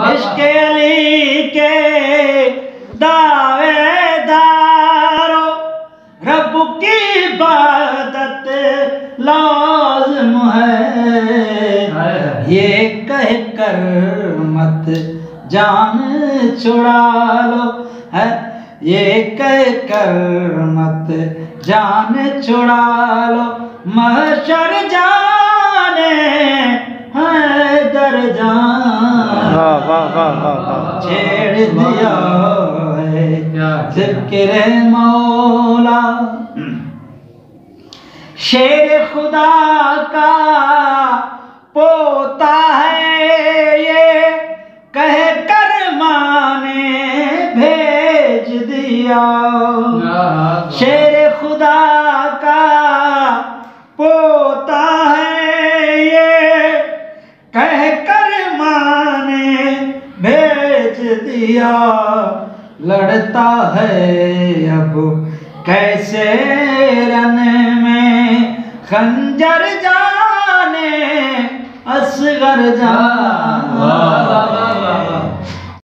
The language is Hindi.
अली के दावेदारो रब की इबादत लाजम है। ये कह कर मत जान छुड़ा लो है। ये कह कर मत जान छुड़ा लो। महशर जाने छेड़ दिया है ज़िक्र मौला शेर खुदा का पोता है ये कह कर माने भेज दिया। शेर खुदा दिया लड़ता है अब। कैसे रन में खंजर जाने असगर जान।